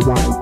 Bye.